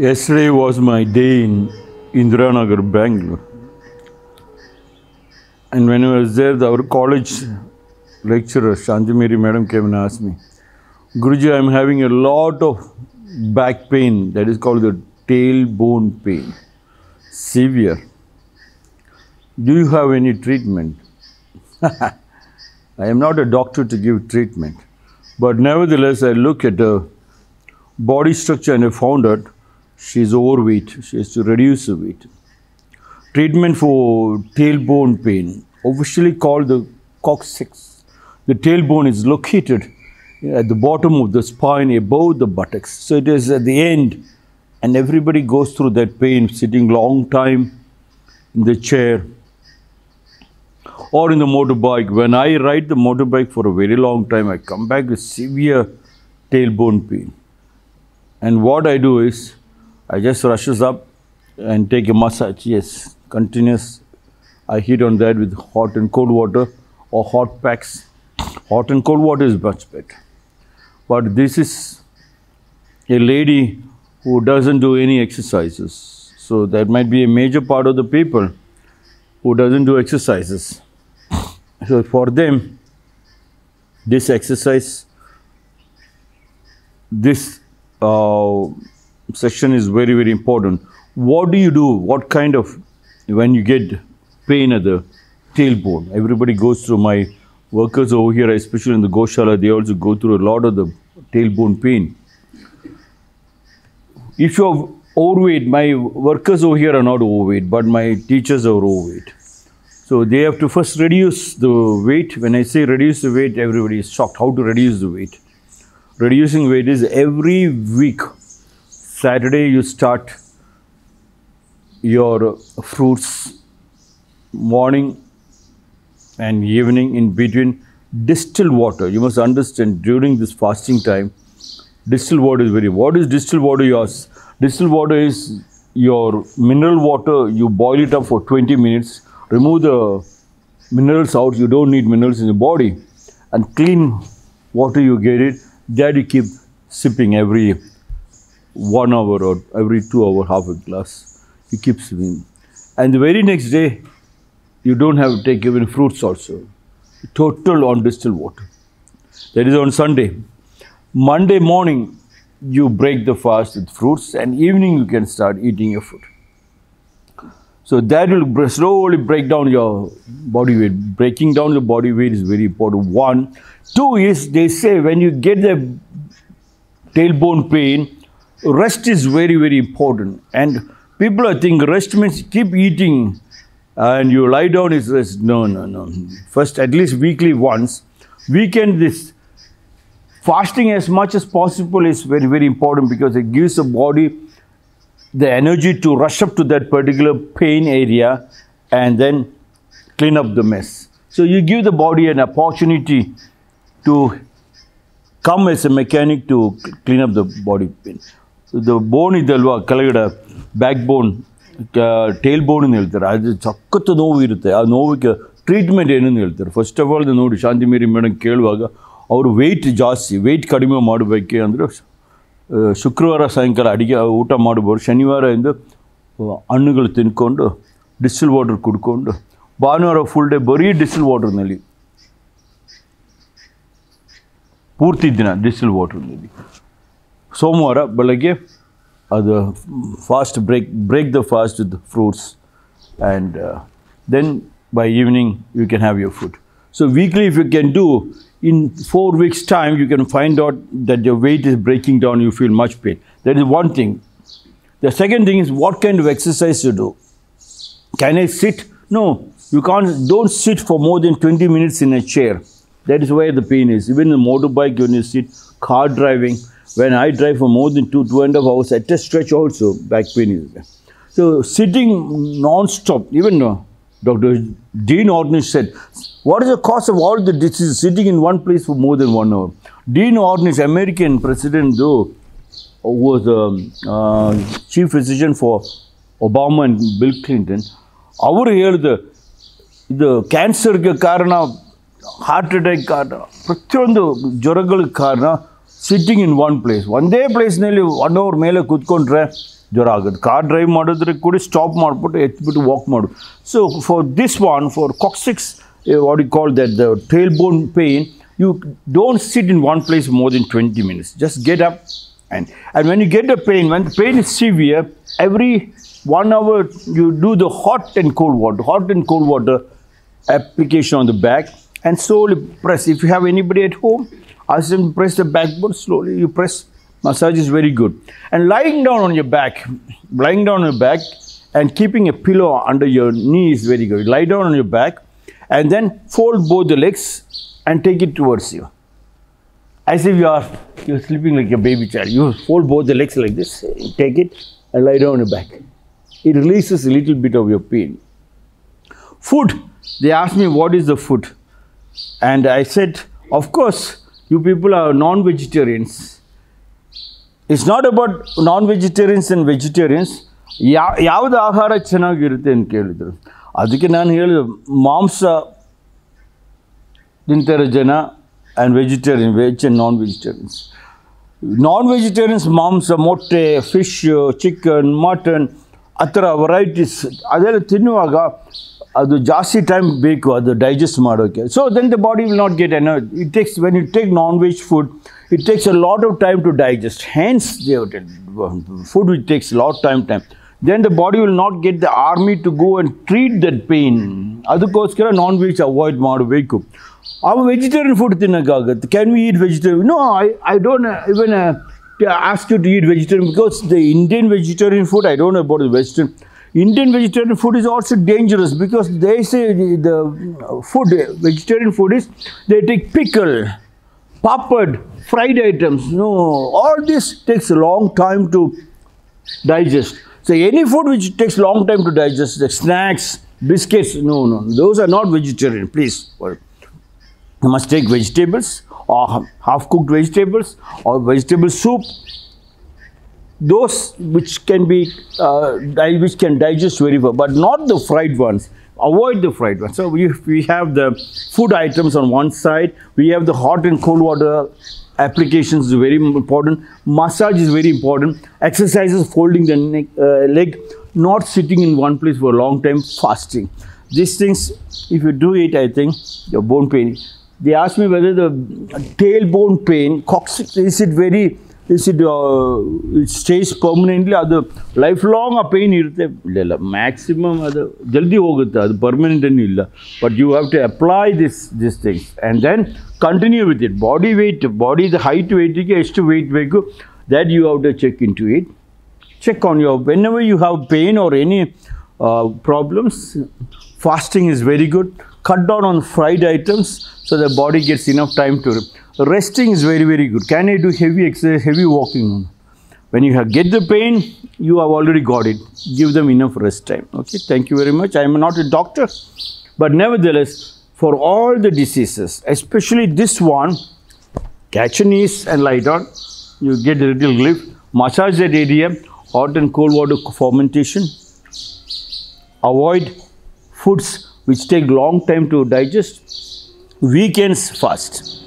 Yesterday was my day in Indiranagar, Bangalore. And when I was there, our college lecturer, Shanti Mary madam, came and asked me, Guruji, I'm having a lot of back pain, that is called the tailbone pain, severe. Do you have any treatment? I am not a doctor to give treatment, but nevertheless, I look at the body structure and I found out she is overweight. She has to reduce the weight. Treatment for tailbone pain, officially called the coccyx. The tailbone is located at the bottom of the spine above the buttocks. So it is at the end, and everybody goes through that pain sitting long time in the chair or in the motorbike. When I ride the motorbike for a very long time, I come back with severe tailbone pain. And what I do is, I just rushes up and take a massage. Yes, continuous. I heat on that with hot and cold water or hot packs. Hot and cold water is much better. But this is a lady who doesn't do any exercises. So that might be a major part of the people who doesn't do exercises. So for them, this exercise, this uh, section is very very important. What do you do? What kind of when you get pain at the tailbone? Everybody goes through. My workers over here, especially in the Goshala, they also go through a lot of the tailbone pain. If you're overweight, my workers over here are not overweight, but my teachers are overweight. So they have to first reduce the weight. When I say reduce the weight, everybody is shocked. How to reduce the weight? Reducing weight is every week. Saturday you start your fruits morning and evening in between distilled water. You must understand during this fasting time, distilled water is very. What is distilled water? Yours. Distilled water is your mineral water. You boil it up for 20 minutes. Remove the minerals out. You don't need minerals in the body, and clean water you get it. That you keep sipping every one hour or every two hour, half a glass. You keep sipping, and the very next day, you don't have to take even fruits also. Total on distilled water. That is on Sunday. Monday morning, you break the fast with fruits, and evening you can start eating your food. So that will slowly break down your body weight. Breaking down the body weight is very important. One. Two is they say when you get the tailbone pain, rest is very, very important. And people are thinking rest means keep eating and you lie down is rest. No, no, no. First, at least weekly once. Weekend, this fasting as much as possible is very, very important because it gives the body the energy to rush up to that particular pain area and then clean up the mess. So you give the body an opportunity to come as a mechanic to clean up the body pain. So bone ಇದೆಯಲ್ವ ಕೆಳಗಡೆ back ಬೋನ್ tail ಬೋನ್ ಅಂತ ಹೇಳ್ತಾರೆ. ಅದು ಸಖತ್ತು ನೋವು ಇರುತ್ತೆ. ಆ ನೋವಿಗೆ treatment ಏನಂತ ಹೇಳ್ತಾರೆ? ಫಸ್ಟ್ ಆಫ್ ಆಲ್ ನೋಡಿ, ಶಾಂತಿ ಮೇರಿ ಮೇಡಮ್ ಕೇಳುವಾಗ ಅವರು ವೆಯ್ಟ್ ಜಾಸ್ತಿ ವೆಯ್ಟ್ ಕಡಿಮೆ ಮಾಡಬೇಕೆ ಅಂದರೆ ಶುಕ್ರವಾರ ಸಾಯಂಕಾಲ ಅಡುಗೆ, ಊಟ ಮಾಡಬಾರ್ದು ಶನಿವಾರ ಎಂದು ಹಣ್ಣುಗಳು ತಿನ್ಕೊಂಡು ಡಿಸ್ಟಿಲ್ ವಾಟರ್ ಕುಡ್ಕೊಂಡು, ಭಾನುವಾರ ಫುಲ್ ಡೇ ಬರೀ ಡಿಸ್ಟಿಲ್ ವಾಟರ್ನಲ್ಲಿ ಪೂರ್ತಿ ದಿನ ಡಿಸ್ಟಿಲ್ ವಾಟರ್ನಲ್ಲಿ ಸೋಮವಾರ ಬೆಳಗ್ಗೆ ಅದು fast break break the fast with fruits and then by evening you can have your food so weekly if you can do in four weeks' time, you can find out that your weight is breaking down, you feel much pain. That is one thing. The second thing is what kind of exercise you do. Can I sit? No, you can't, don't sit for more than 20 minutes in a chair. That is where the pain is. Even in motorbike, when you sit, car driving, when I drive for more than two, two and a half hours, at a stretch also, back pain is there. So sitting non-stop, even uh, Dr. Dean Ornish said, what is the cause of all the diseases sitting in one place for more than one hour? Dean Ornish, American president though, was a uh, chief physician for Obama and Bill Clinton. ಅವರು ಹೇಳಿದ ಇದು ಕ್ಯಾನ್ಸರ್ಗೆ ಕಾರಣ heart attack ಕಾರಣ ಪ್ರತಿಯೊಂದು ಜ್ವರಗಳಿಗೆ ಕಾರಣ sitting in one place ಒಂದೇ ಪ್ಲೇಸ್ನಲ್ಲಿ ಒನ್ ಅವರ್ ಮೇಲೆ ಕೂತ್ಕೊಂಡ್ರೆ ಜ್ವರ ಆಗುತ್ತೆ ಕಾರ್ ಡ್ರೈವ್ ಮಾಡಿದ್ರೆ ಕೂಡ ಸ್ಟಾಪ್ ಮಾಡಿಬಿಟ್ಟು ಎತ್ಬಿಟ್ಟು ವಾಕ್ ಮಾಡು so for this one for coccyx what you call that the tail bone pain you don't sit in one place more than 20 minutes. Just get up and, and when you get the pain, when the pain is severe, every one hour you do the hot and cold water, hot and cold water application on the back and slowly press. If you have anybody at home, ask them press the backbone slowly. You press. Massage is very good. And lying down on your back, lying down on your back and keeping a pillow under your knee is very good. Lie down on your back and then fold both the legs and take it towards you. As if you are you're sleeping like a baby child. You fold both the legs like this, take it and lie down on your back. It releases a little bit of your pain. Food. They asked me what is the food. And I said, of course, you people are non-vegetarians. It's not about non-vegetarians and vegetarians. ಯಾ ಯಾವುದು ಆಹಾರ ಚೆನ್ನಾಗಿರುತ್ತೆ ಅಂತ ಕೇಳಿದರು ಅದಕ್ಕೆ ನಾನು ಹೇಳಿದೆ ಮಾಂಸ ತಿಂತಾರೆ ಜನ and vegetarian veg and non vegetarians non vegetarians ಮಾಂಸ ಮೊಟ್ಟೆ ಫಿಶ್ ಚಿಕನ್ ಮಟನ್ ಆ ಥರ ವೆರೈಟೀಸ್ ಅದೆಲ್ಲ ತಿನ್ನುವಾಗ ಅದು ಜಾಸ್ತಿ ಟೈಮ್ ಬೇಕು ಅದು ಡೈಜೆಸ್ಟ್ ಮಾಡೋಕ್ಕೆ so then the body will not get energy it takes when you take non veg food it takes a lot of time to digest. Hence, they have tell- food which takes a lot of time, time. Then the body will not get the army to go and treat that pain. ಅದಕ್ಕೋಸ್ಕರ non veg avoid ಮಾಡಬೇಕು ಅವ vegetarian food ತಿನ್ನೋಕ್ಕಾಗತ್ತೆ can we eat vegetarian no I I don't even ask you to eat vegetarian because the Indian vegetarian food I don't about the western Indian vegetarian food is also dangerous because they say the, food, vegetarian food is, they take pickle, papad, fried items. No, all this takes a long time to digest. So any food which takes long time to digest, like snacks, biscuits, no, no, those are not vegetarian. Please, you must take vegetables or half-cooked vegetables or vegetable soup. Those which can be uh, which can digest very well, but not the fried ones. Avoid the fried ones. So we, we have the food items on one side. We have the hot and cold water applications is very important. Massage is very important. Exercises, folding the neck, uh, leg, not sitting in one place for a long time, fasting. These things, if you do it, I think your bone pain. They asked me whether the tailbone pain, coccyx, is it very, is it, uh, it stays permanently? ಅದು life long ಆ pain ಇರುತ್ತೆ ಇಲ್ಲ maximum ಅದು ಜಲ್ದಿ ಹೋಗುತ್ತೆ ಅದು permanent ಏನು ಇಲ್ಲ but you have to apply this this things and then continue with it body weight ಬಾಡಿದ height ವೆಯ್ಟಿಗೆ ಎಷ್ಟು ವೆಯ್ಟ್ ಬೇಕು that you have to check in to it check on your whenever you have pain or any uh, problems fasting is very good cut down on fried items so the body gets enough time to resting is very very good can i do heavy exercise heavy walking when you have get the pain you have already got it give them enough rest time okay thank you very much i am not a doctor but nevertheless for all the diseases especially this one catch a knees and lie down. You get a little lift, massage that area, hot and cold water fermentation. Avoid foods which take long time to digest. Weekends fast.